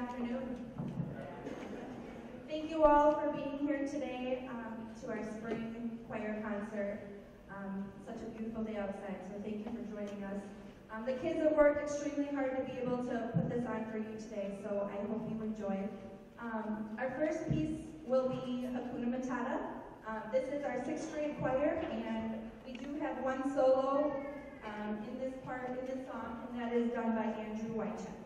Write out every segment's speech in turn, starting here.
afternoon. Thank you all for being here today um, to our spring choir concert. Um, such a beautiful day outside, so thank you for joining us. Um, the kids have worked extremely hard to be able to put this on for you today, so I hope you enjoy. Um, our first piece will be Hakuna Matata. Um, this is our sixth grade choir, and we do have one solo um, in this part, in this song, and that is done by Andrew Wycheck.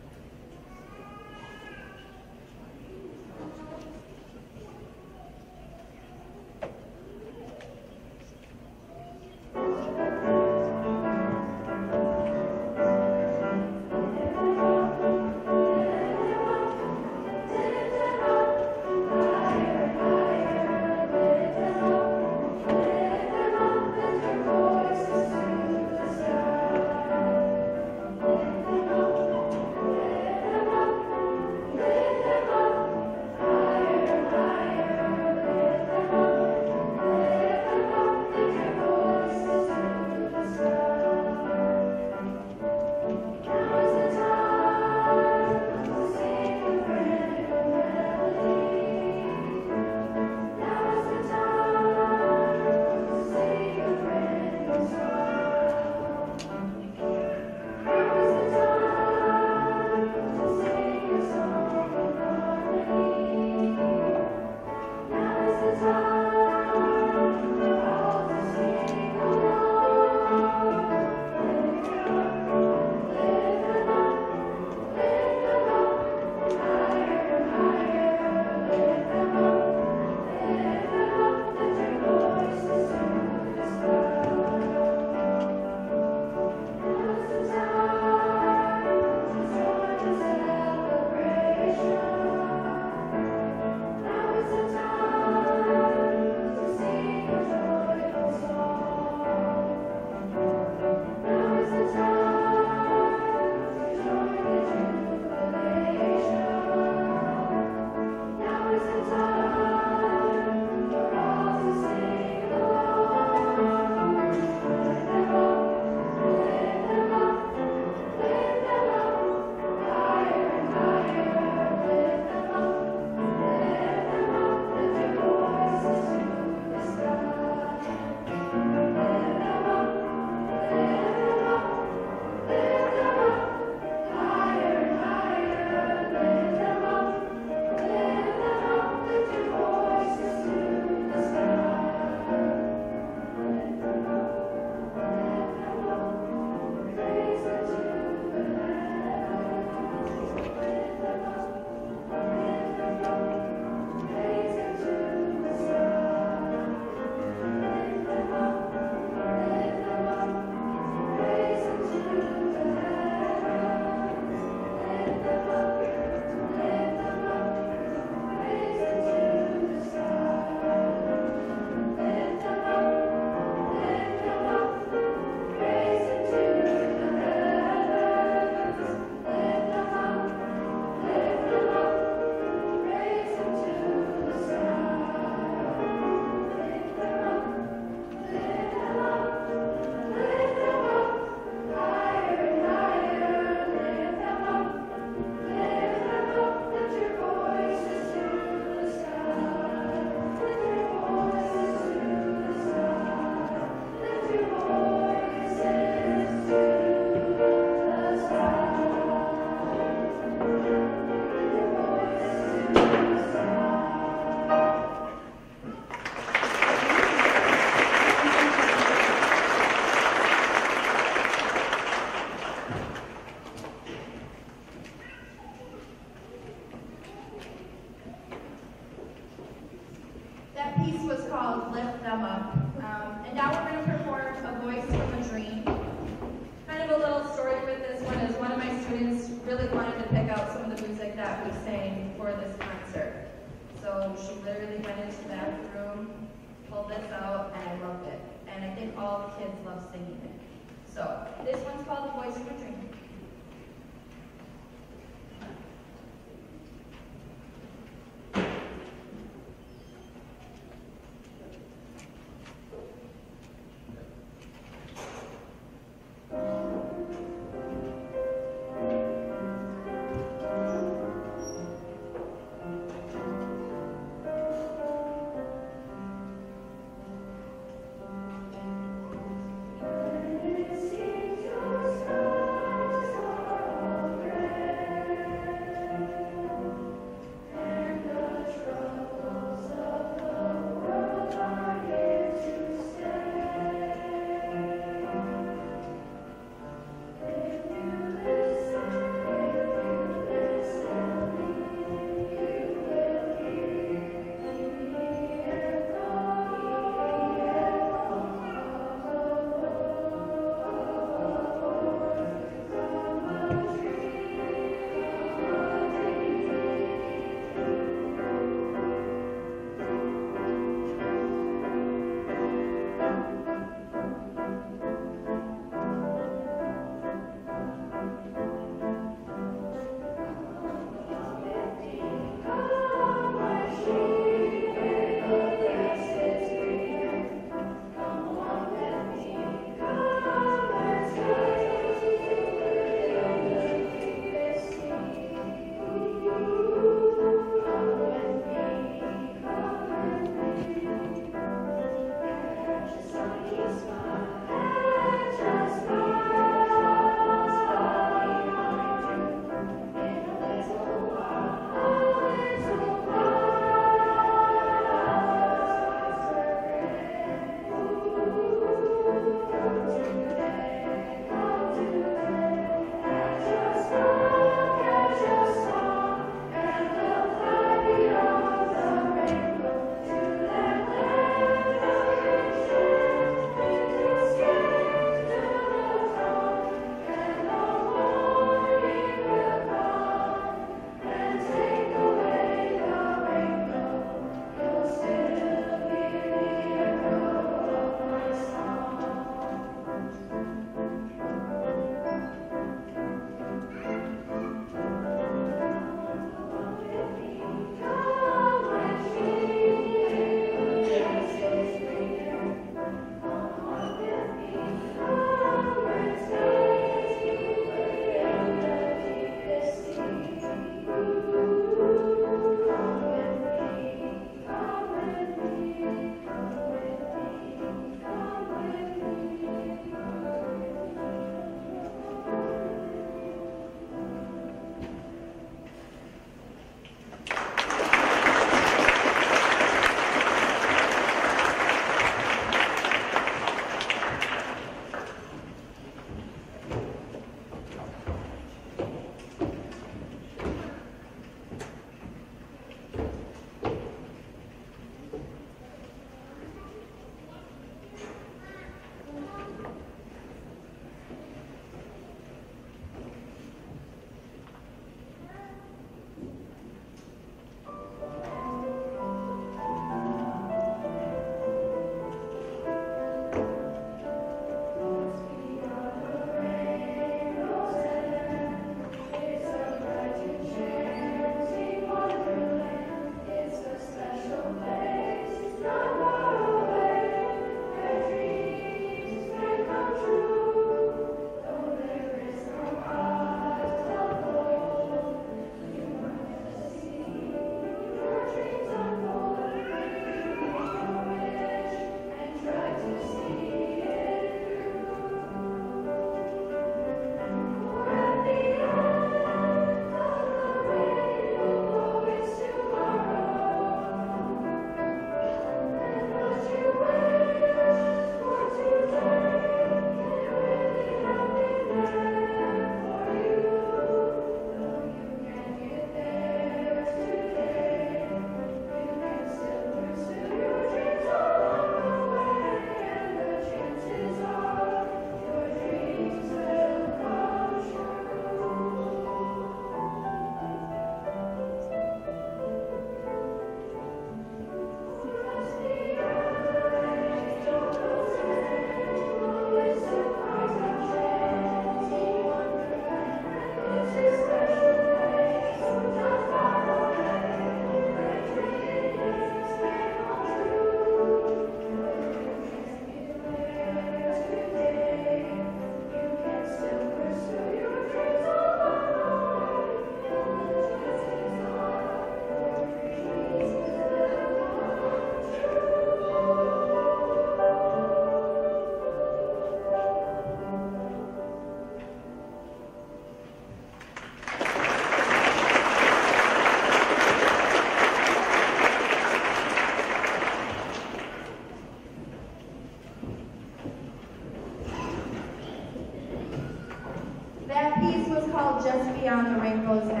Beyond the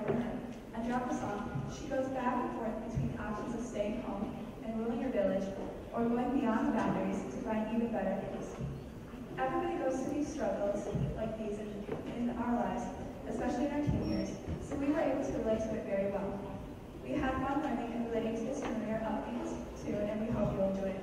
them. And drop us off. She goes back and forth between options of staying home and ruling her village, or going beyond the boundaries to find even better things. Everybody goes through these struggles like these in, in our lives, especially in our teen years, so we were able to relate to it very well. We had fun learning and relating to this career upbeat too, and we hope you'll enjoy it.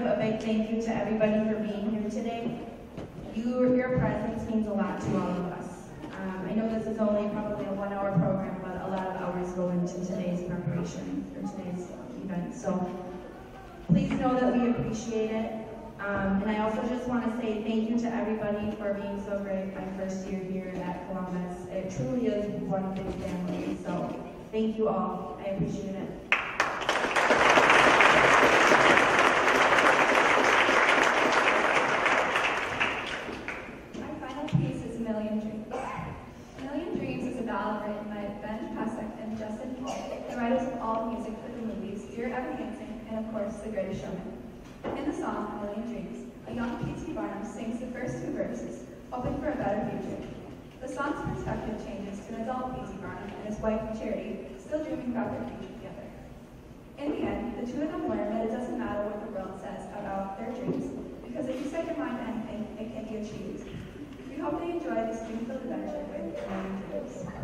Give a big thank you to everybody for being here today. You, your presence means a lot to all of us. Um, I know this is only probably a one-hour program, but a lot of hours go into today's preparation for today's event. So please know that we appreciate it. Um, and I also just want to say thank you to everybody for being so great my first year here at Columbus. It truly is one big family. So thank you all. I appreciate it. My final piece is Million Dreams. Million Dreams is a ballad written by Ben Justin Paul, the writers of all the music for the movies Dear Evan Hansen and, of course, The Greatest Showman. In the song, Million Dreams, a young P.T. Barnum sings the first two verses, hoping for a better future. The song's perspective changes to an adult P.T. Barnum and his wife, Charity, still dreaming about their future together. In the end, the two of them learn that it doesn't matter what the world says about their dreams, because if you set your mind to anything, it can be achieved. We hope they enjoy this dream-filled adventure with Million Dreams.